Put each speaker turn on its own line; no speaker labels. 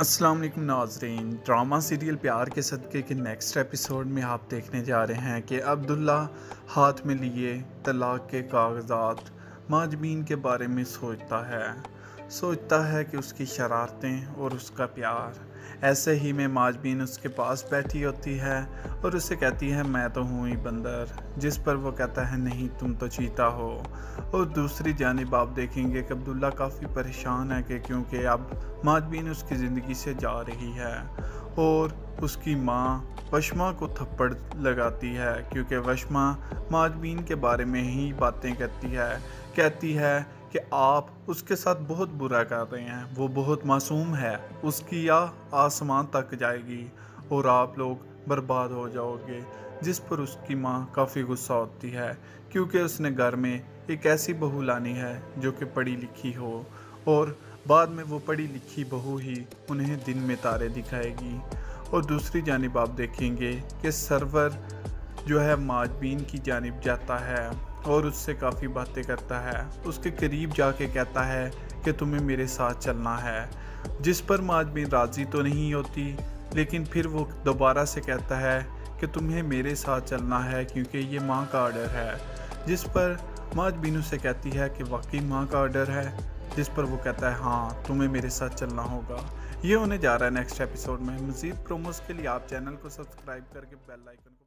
अस्सलाम वालेकुम नाजरीन। ड्रामा सीरियल प्यार के सदक़े के नेक्स्ट एपिसोड में आप देखने जा रहे हैं कि अब्दुल्ला हाथ में लिए तलाक के कागजात, माजमीन के बारे में सोचता है। सोचता है कि उसकी शरारतें और उसका प्यार। ऐसे ही में माजबीन उसके पास बैठी होती है और उसे कहती है, मैं तो हूँ ही बंदर, जिस पर वो कहता है, नहीं, तुम तो चीता हो। और दूसरी जानब आप देखेंगे कि अब्दुल्ला काफ़ी परेशान है कि क्योंकि अब माजबीन उसकी ज़िंदगी से जा रही है और उसकी माँ वशमा को थप्पड़ लगाती है, क्योंकि वशमा माजबीन के बारे में ही बातें करती है। कहती है कि आप उसके साथ बहुत बुरा कर रहे हैं, वो बहुत मासूम है, उसकी या आसमान तक जाएगी और आप लोग बर्बाद हो जाओगे, जिस पर उसकी माँ काफ़ी गुस्सा होती है, क्योंकि उसने घर में एक ऐसी बहू लानी है जो कि पढ़ी लिखी हो और बाद में वो पढ़ी लिखी बहू ही उन्हें दिन में तारे दिखाएगी। और दूसरी जानब आप देखेंगे कि सर्वर जो है माजबीन की जानब जाता है और उससे काफ़ी बातें करता है। उसके करीब जाके कहता है कि तुम्हें मेरे साथ चलना है। जिस पर माजबीन राज़ी तो नहीं होती, लेकिन फिर वो दोबारा से कहता है कि तुम्हें मेरे साथ चलना है क्योंकि ये माँ का ऑर्डर है। जिस पर माजबीन उसे कहती है कि वाकई माँ का ऑर्डर है। जिस पर वो कहता है हाँ तुम्हें मेरे साथ चलना होगा। ये होने जा रहा है नेक्स्ट एपिसोड में। मज़ीद प्रोमोस के लिए आप चैनल को सब्सक्राइब करके बेल आइकन को